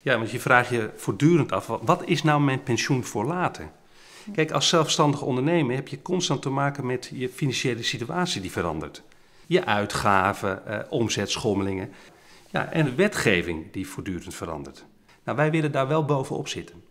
Ja, want je vraagt je voortdurend af, wat is nou mijn pensioen voor later? Hm. Kijk, als zelfstandig ondernemer heb je constant te maken met je financiële situatie die verandert. Je uitgaven, eh, omzetschommelingen ja, en wetgeving die voortdurend verandert. Nou, wij willen daar wel bovenop zitten.